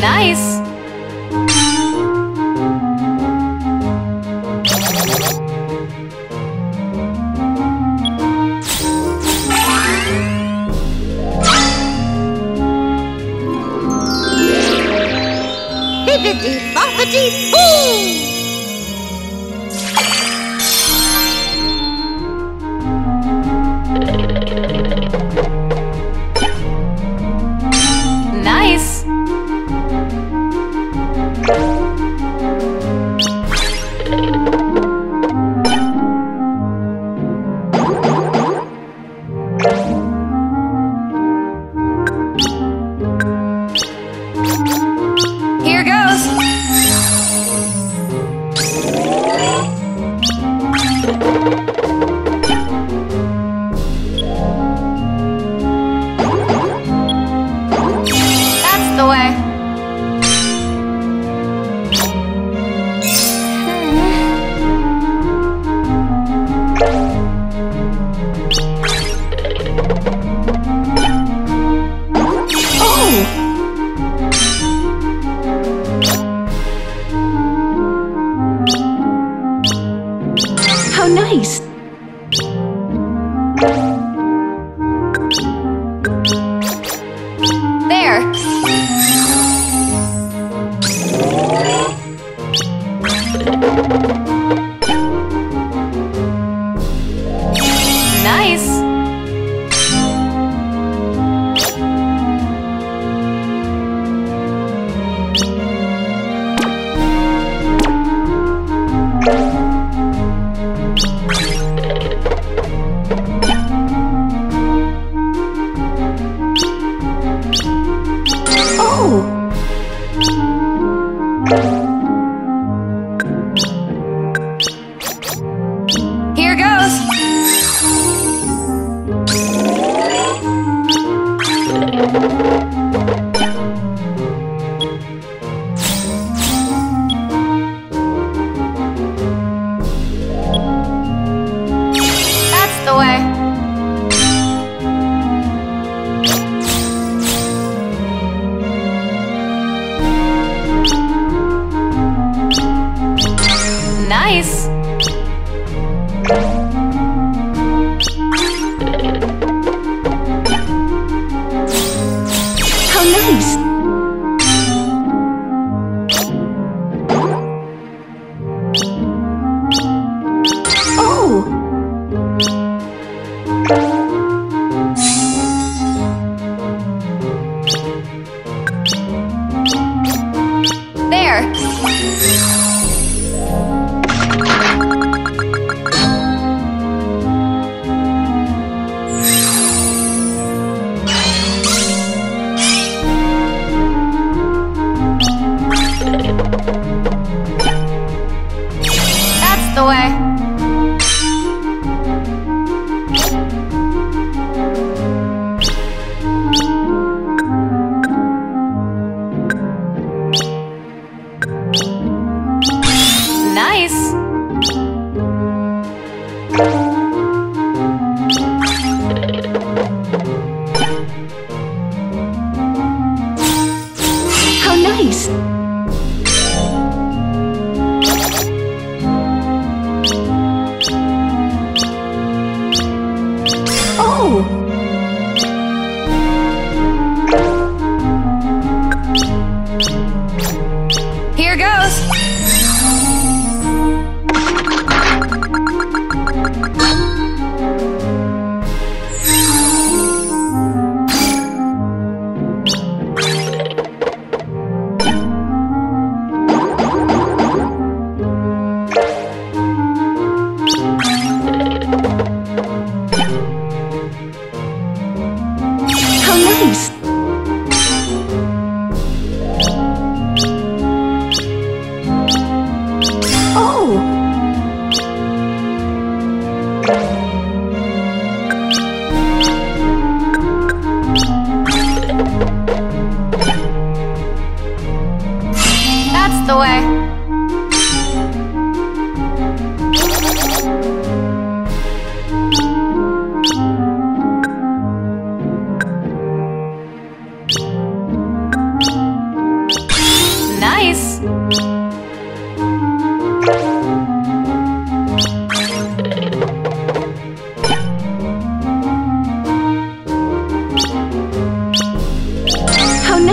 Nice!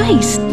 Nice!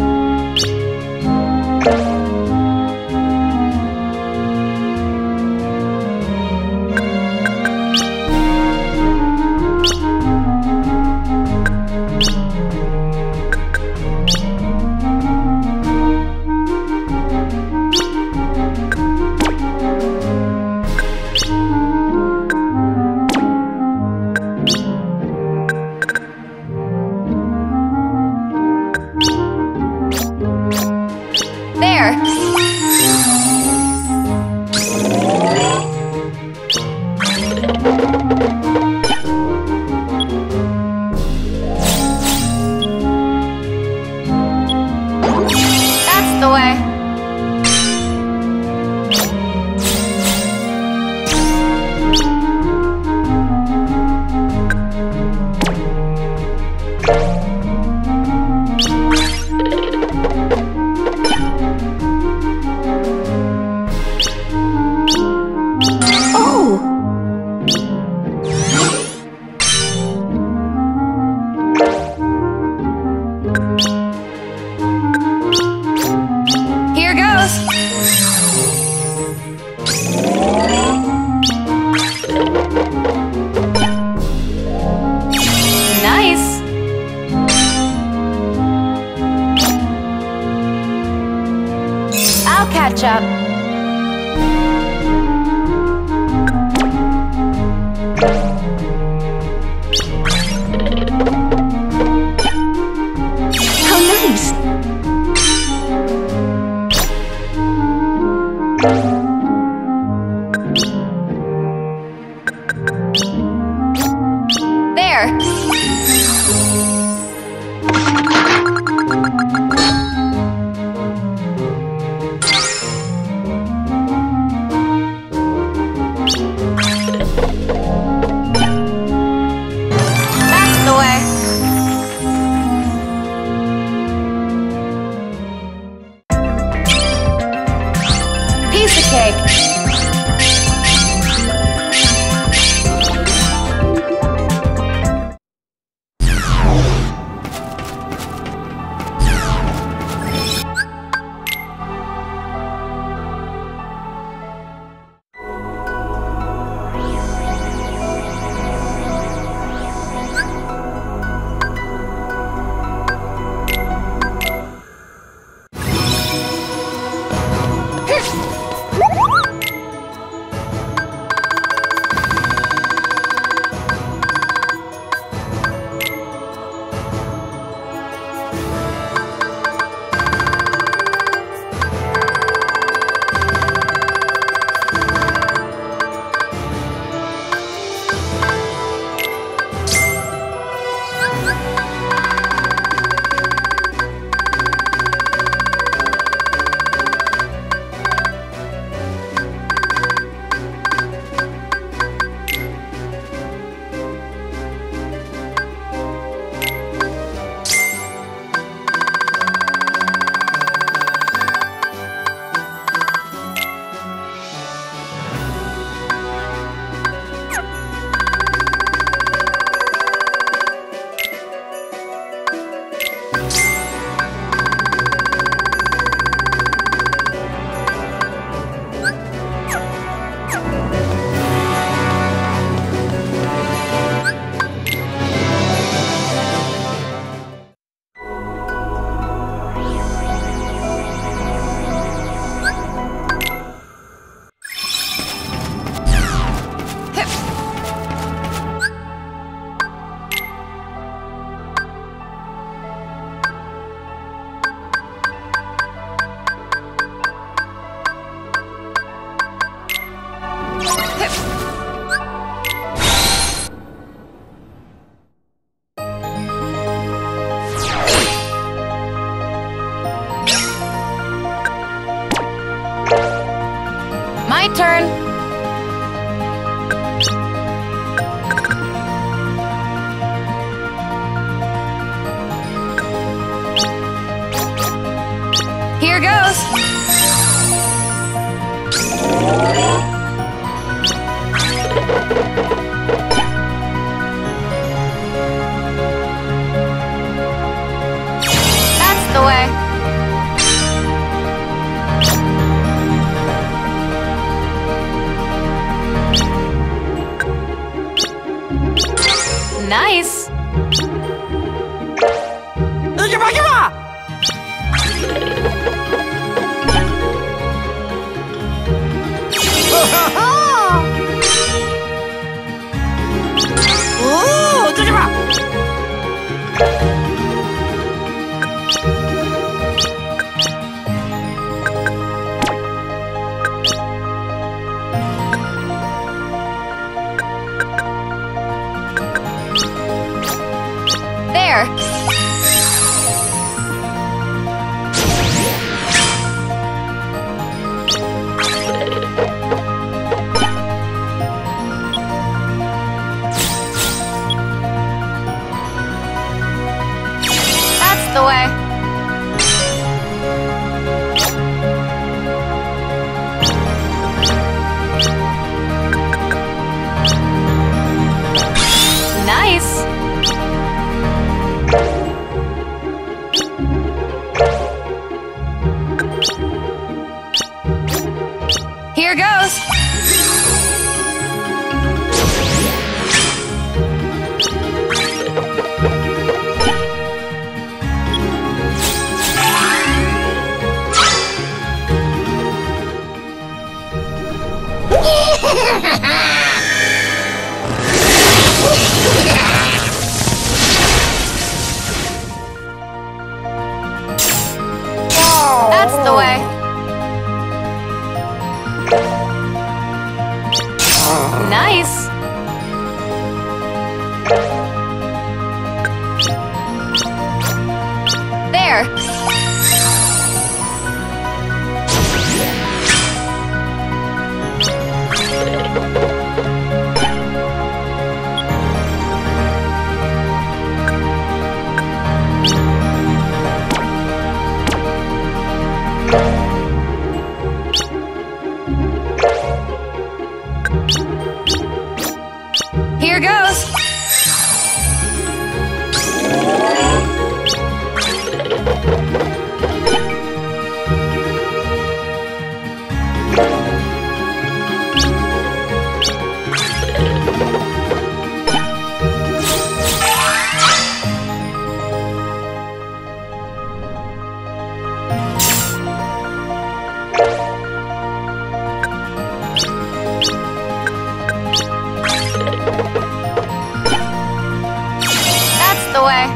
That's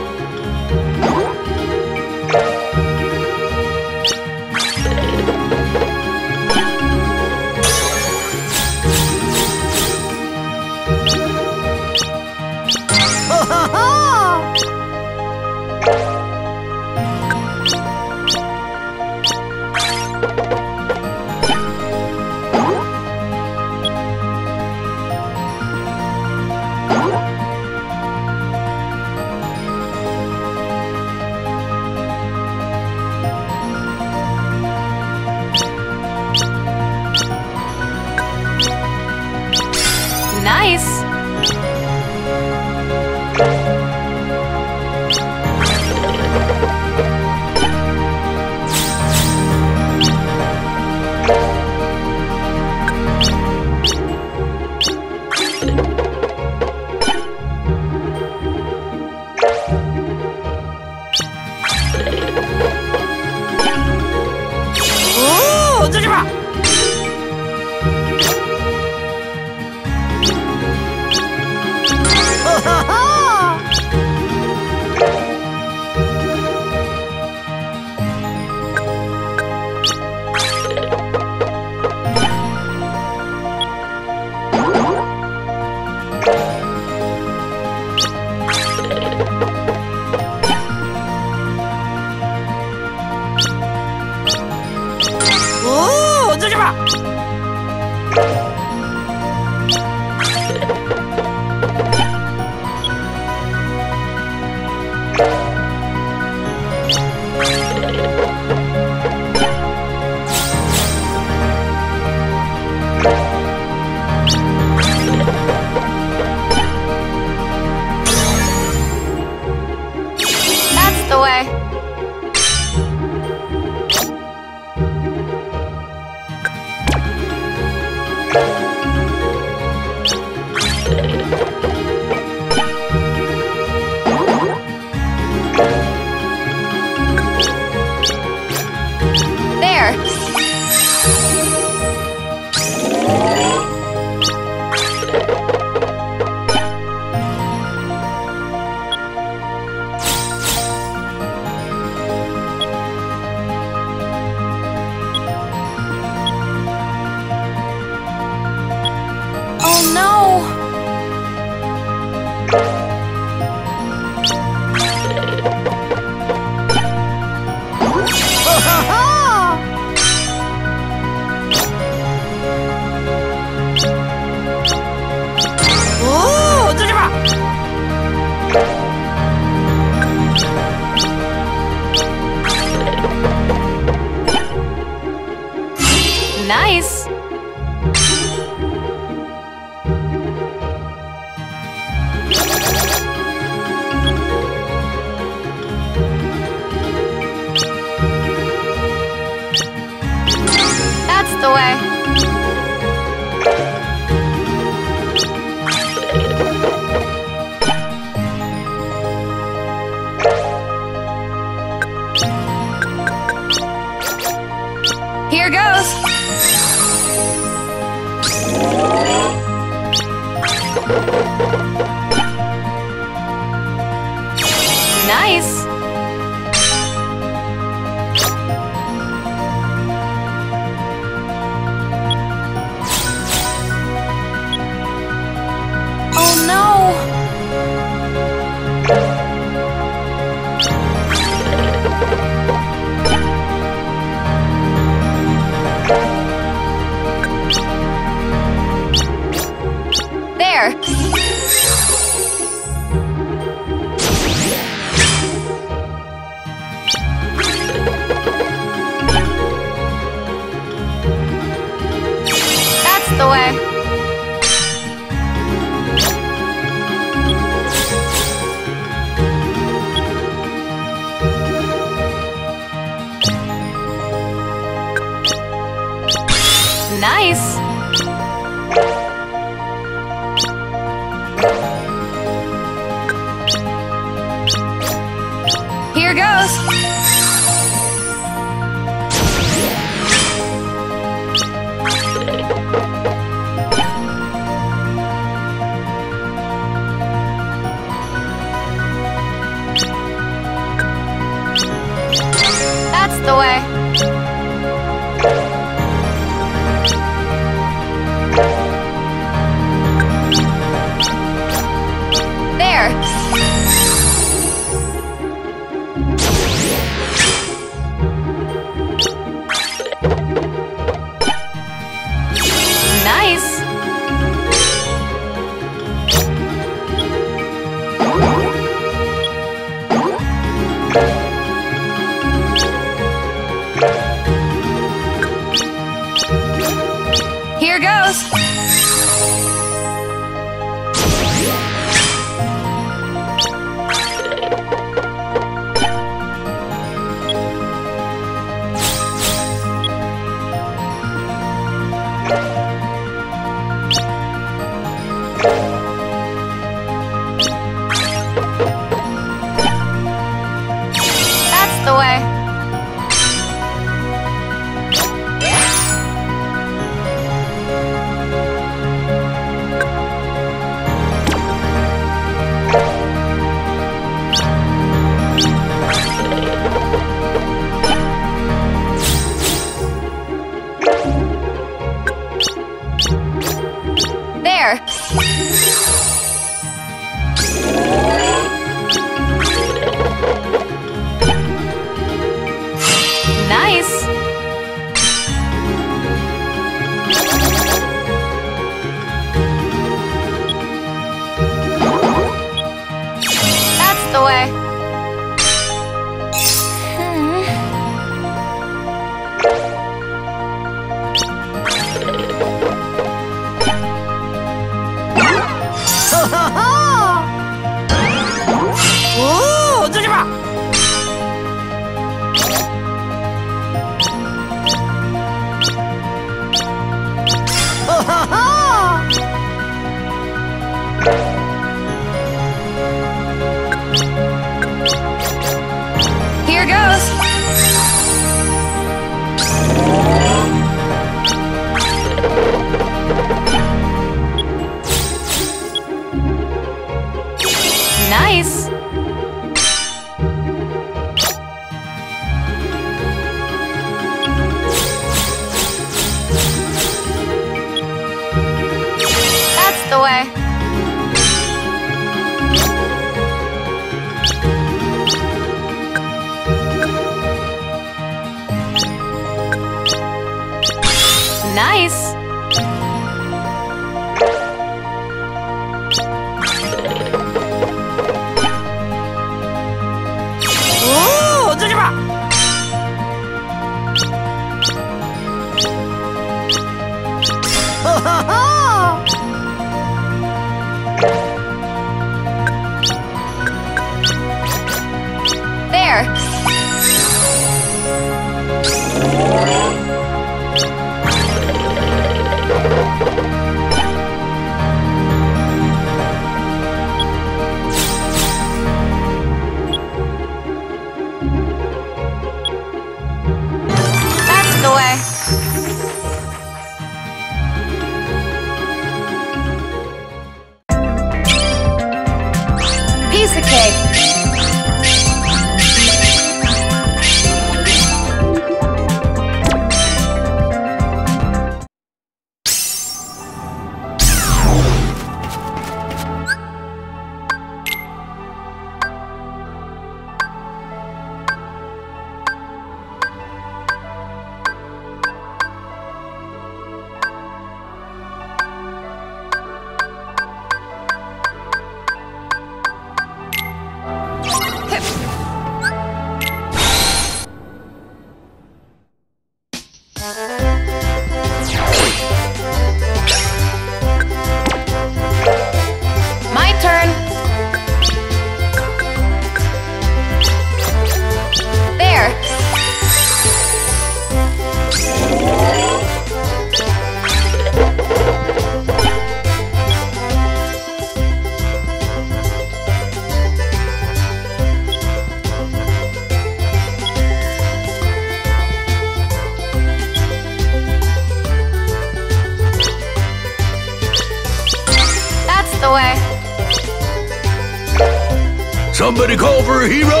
Call for a hero?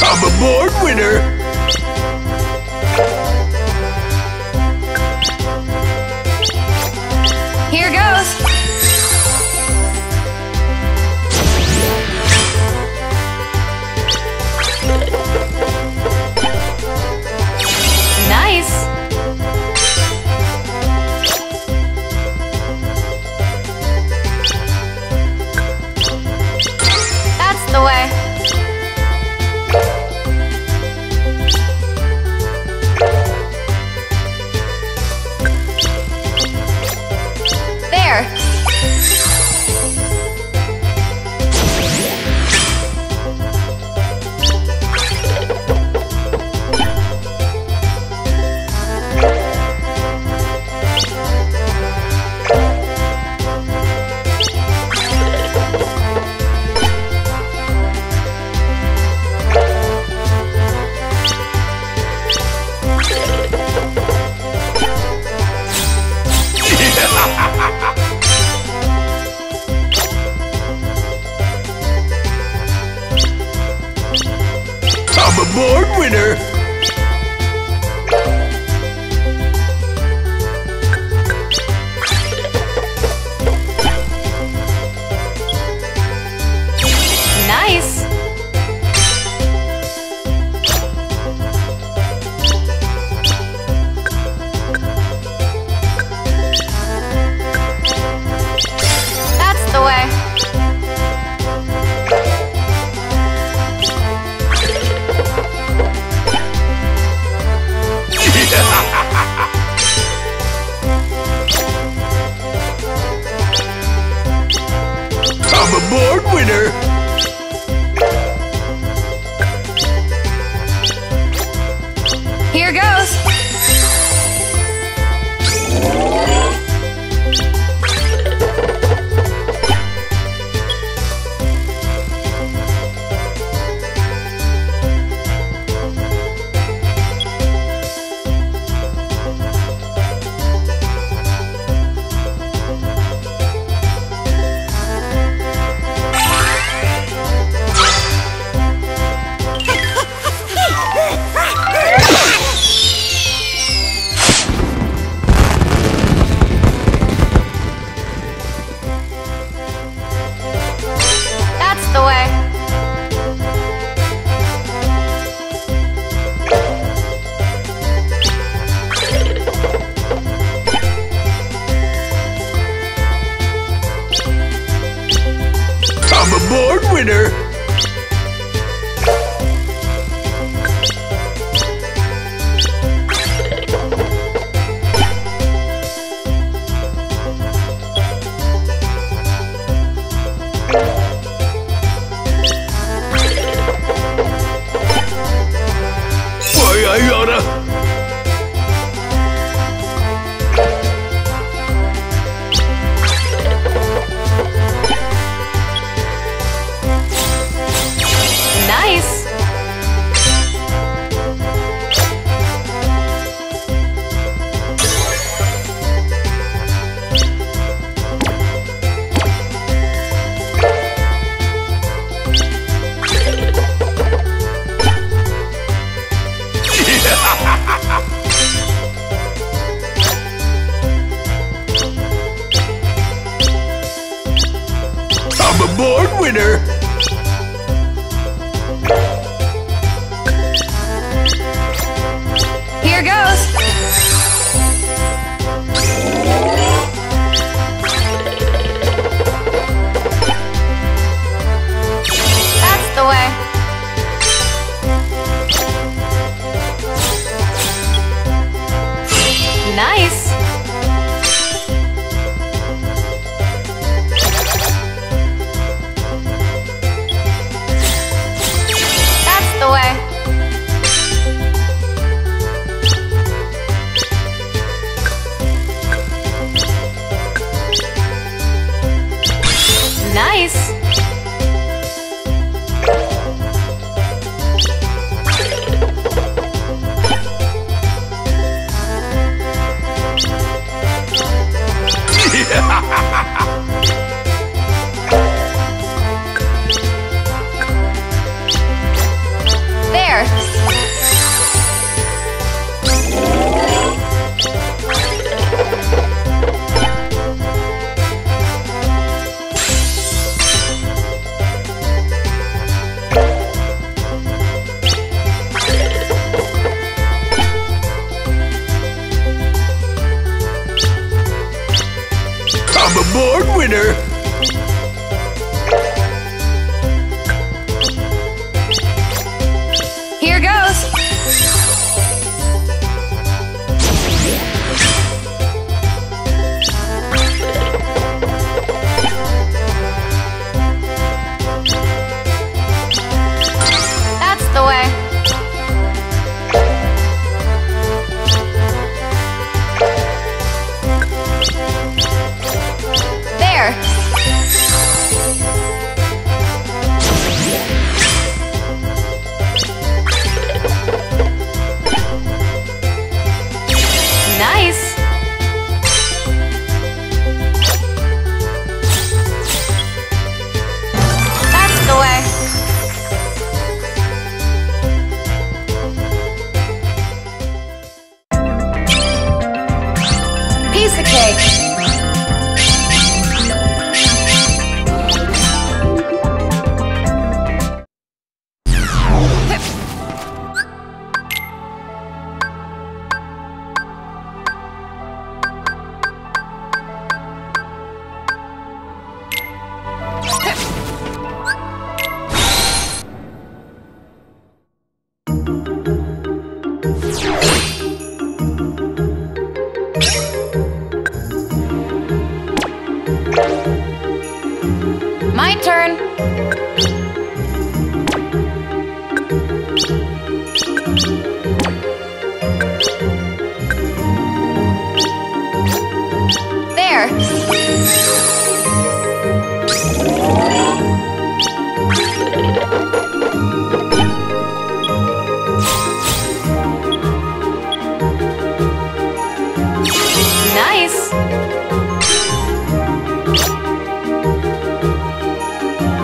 I'm a board winner!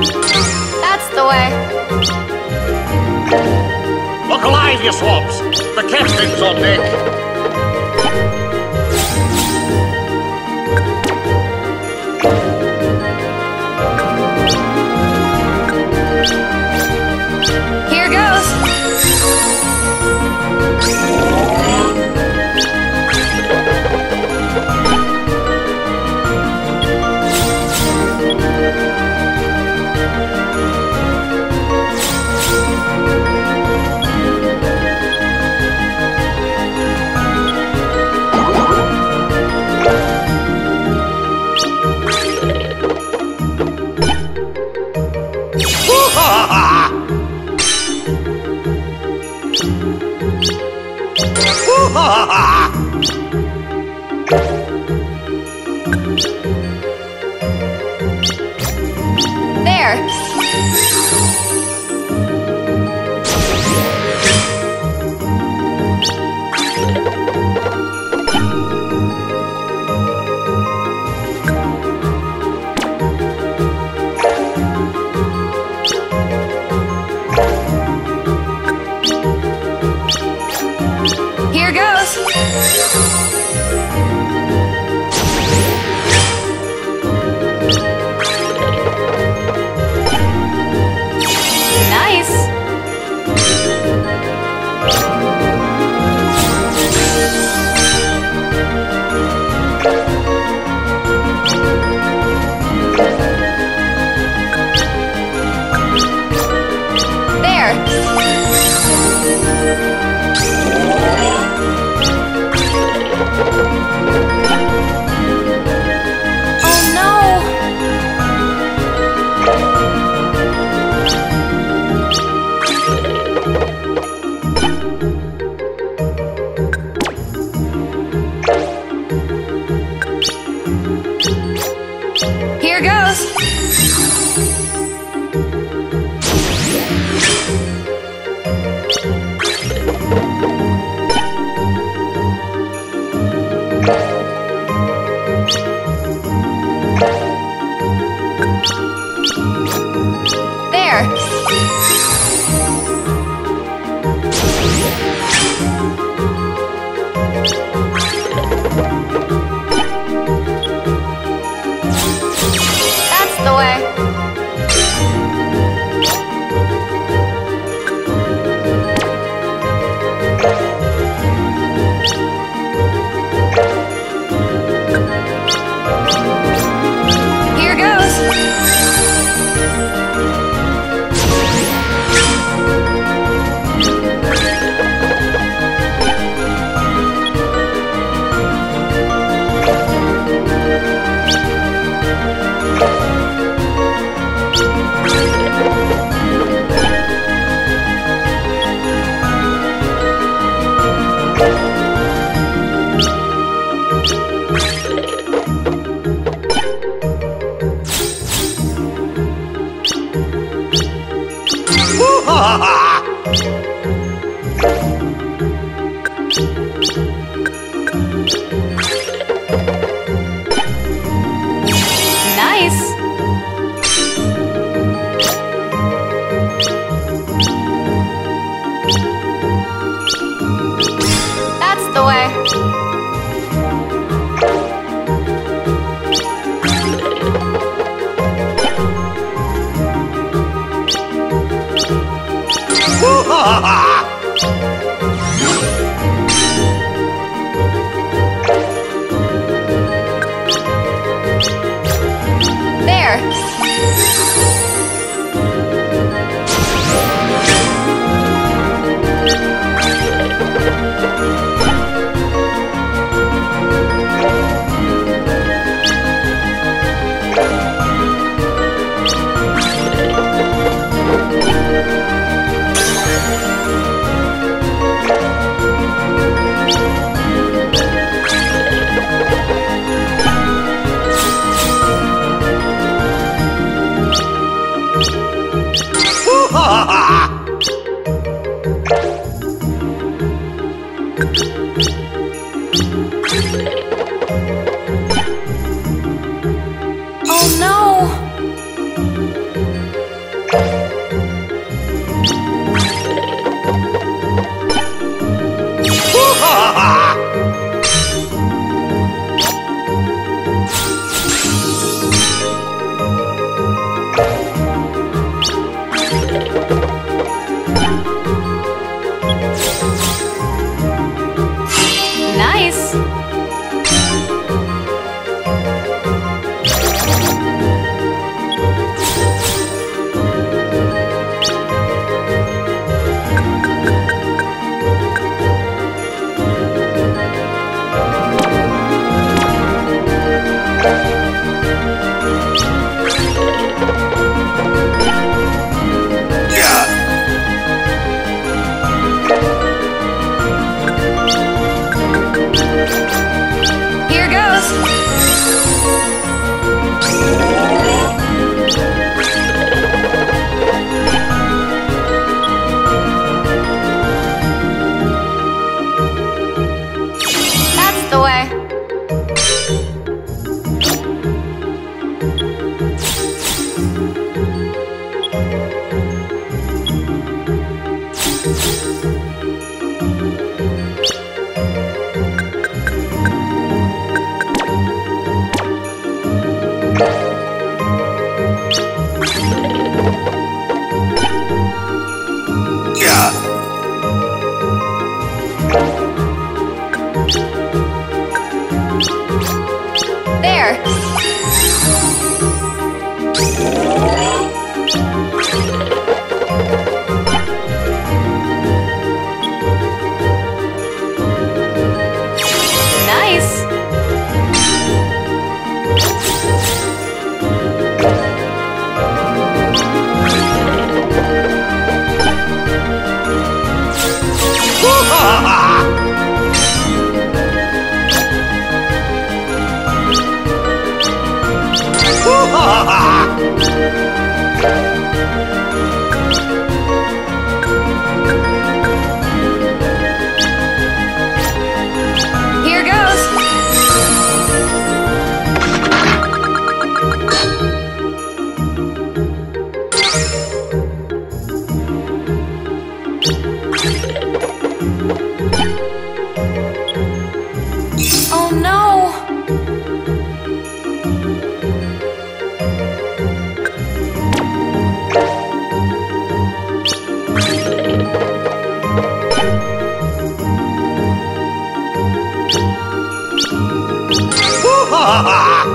That's the way. Look alive, you swabs! The captain's on deck! Here goes. Ha ha ha!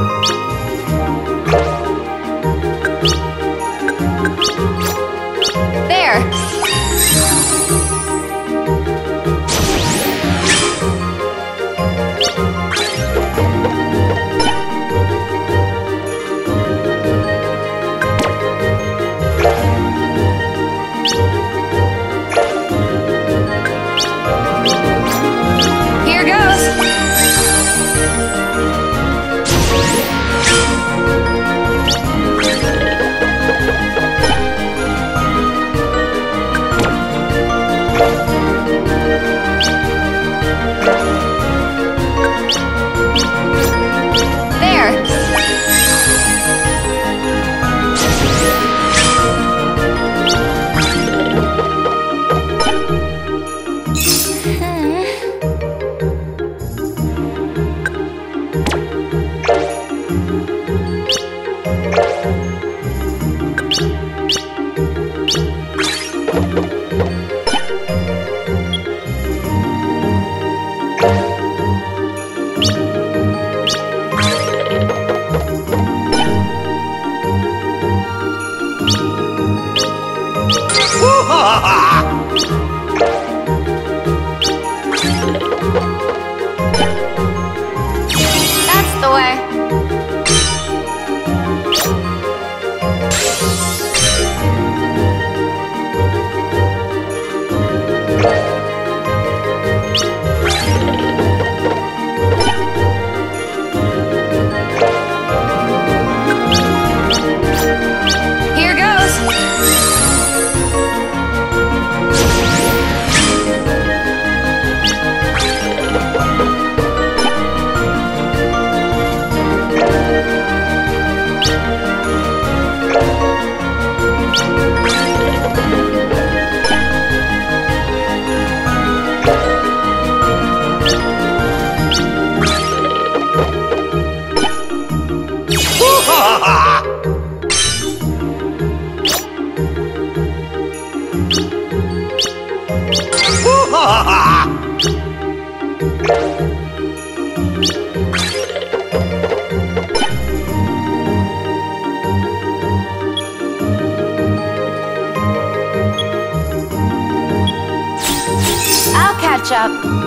啊。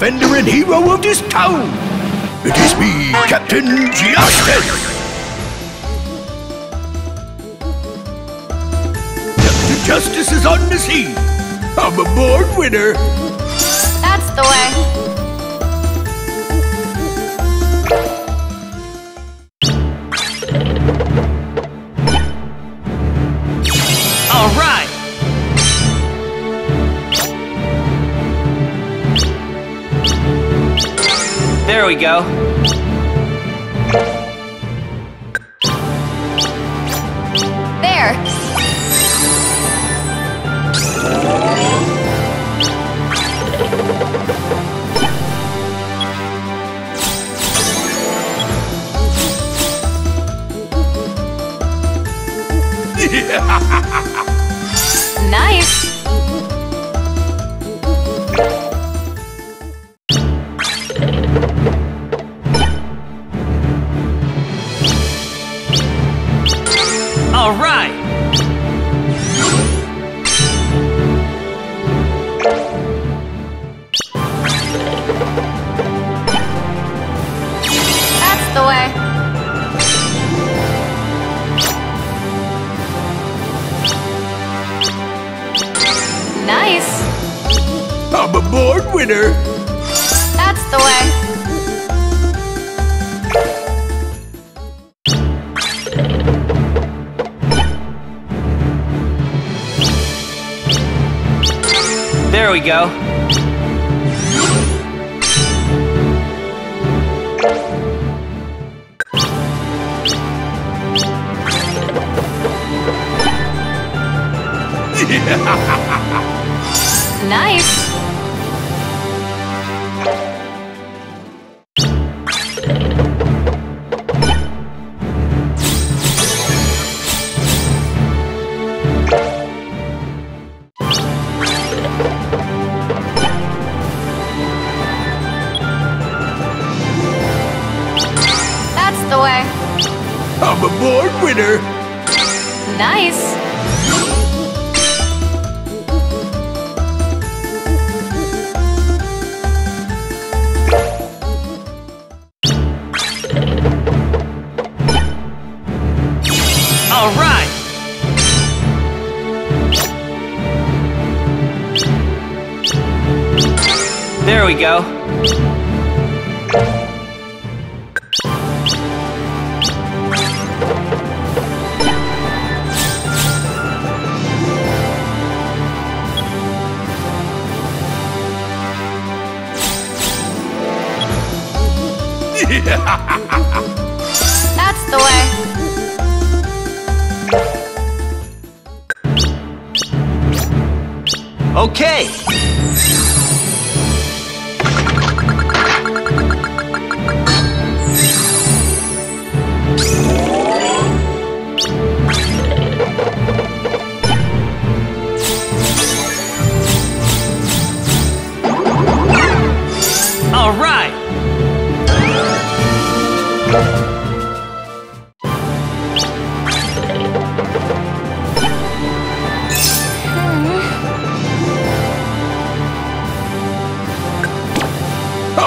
defender and hero of this town. It is me, Captain Justice. Captain Justice is on the sea. I'm a born winner. That's the way. go. All right. go.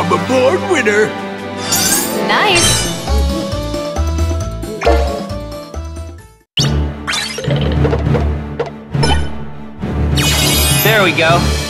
I'm a born winner! Nice! There we go.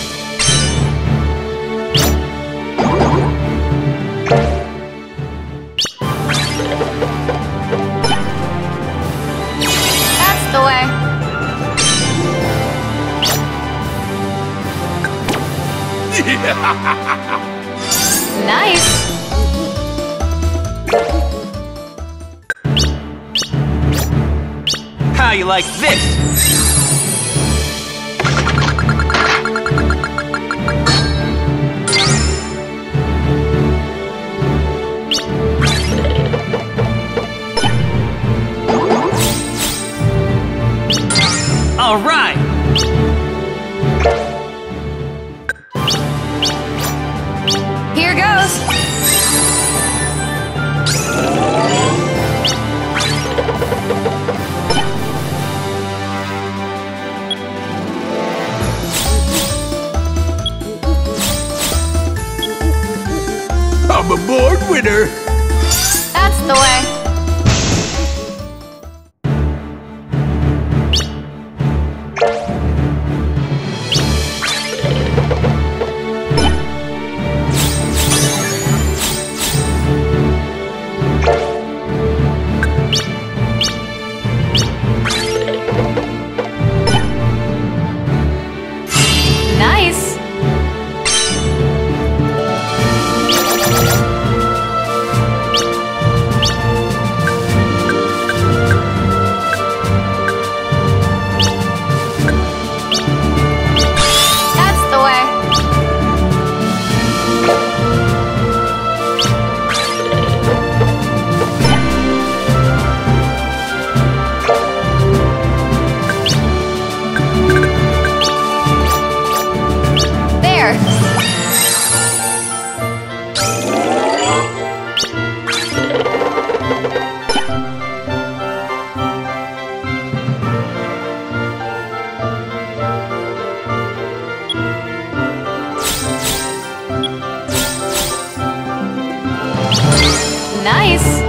Nice.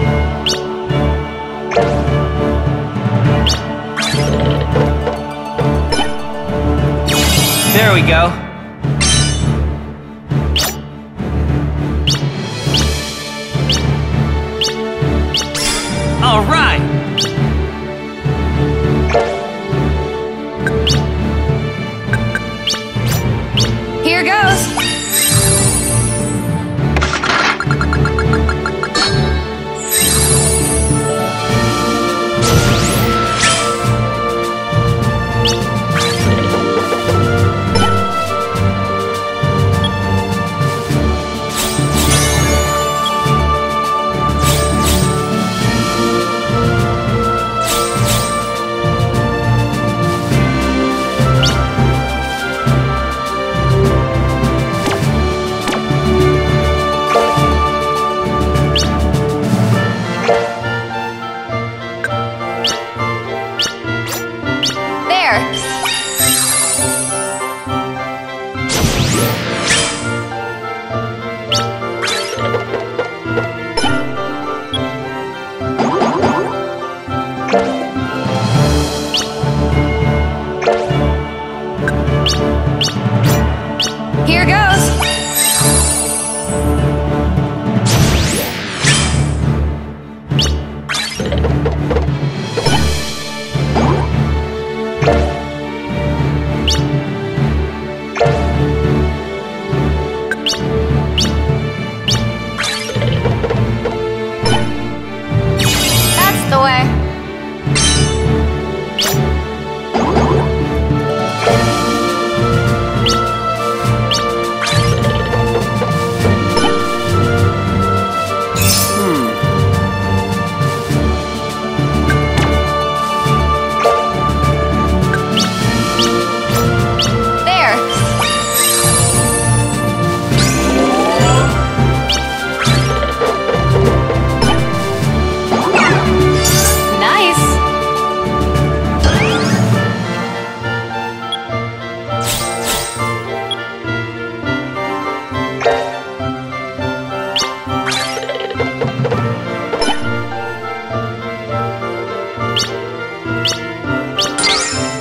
There we go. All right.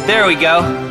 There we go.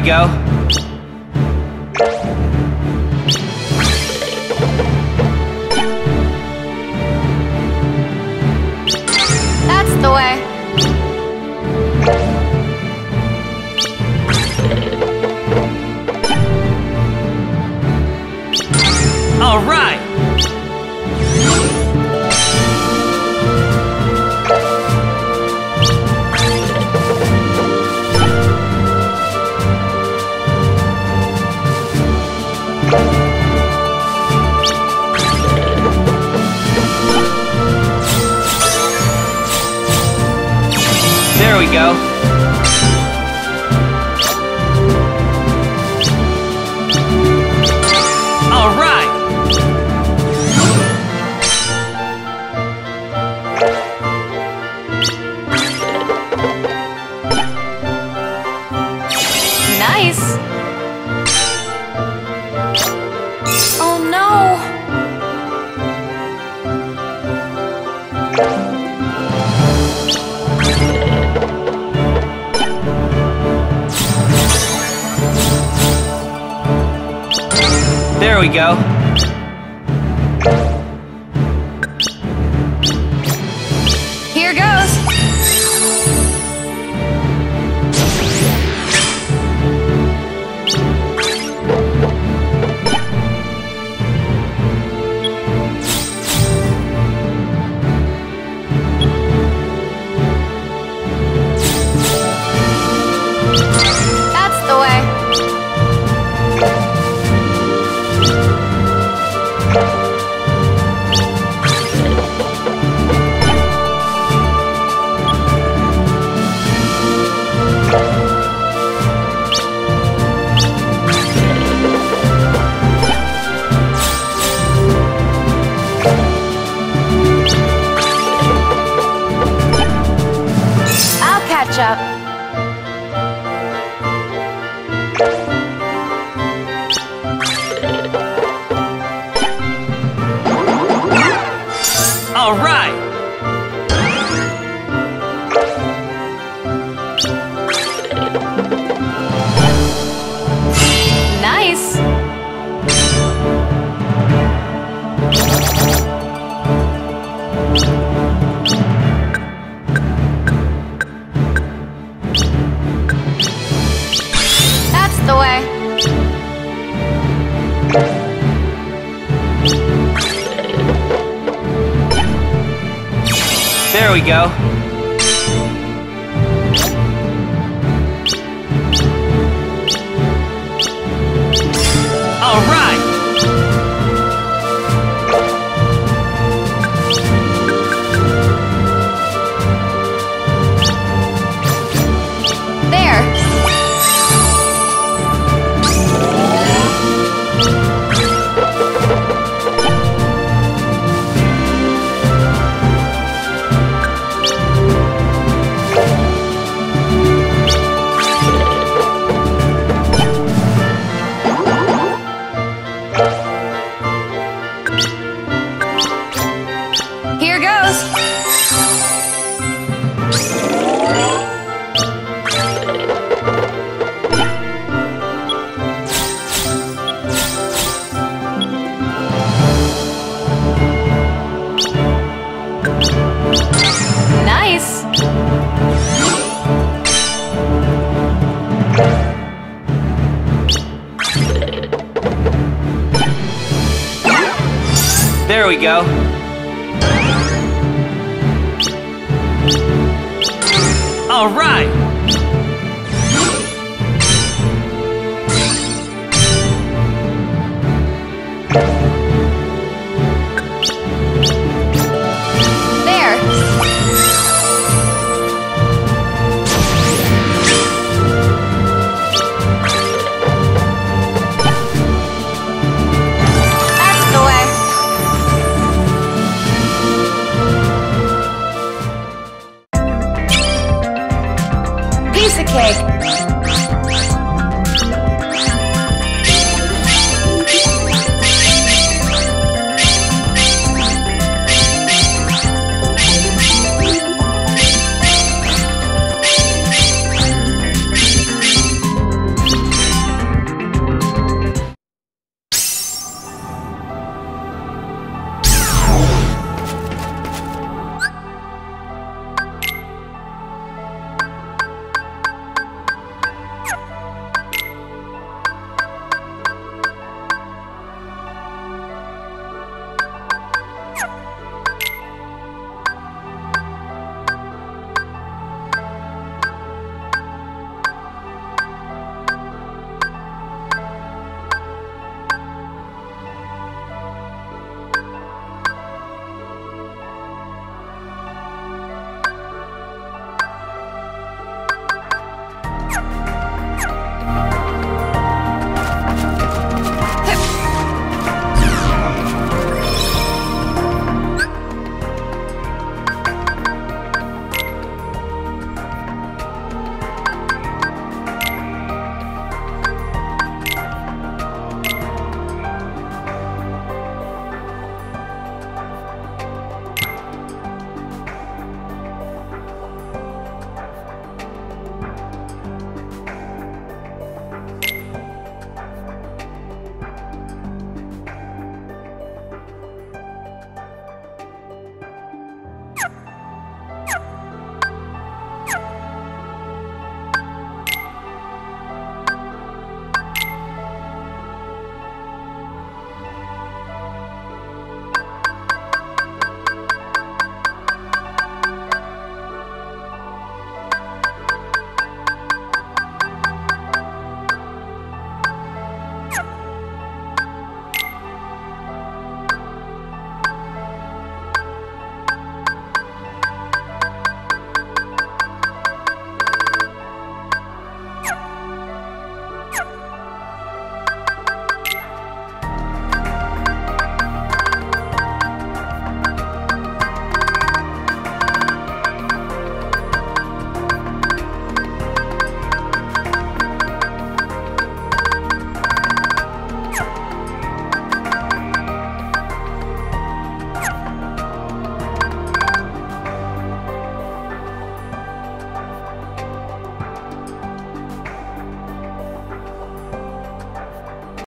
We go. All right. Go.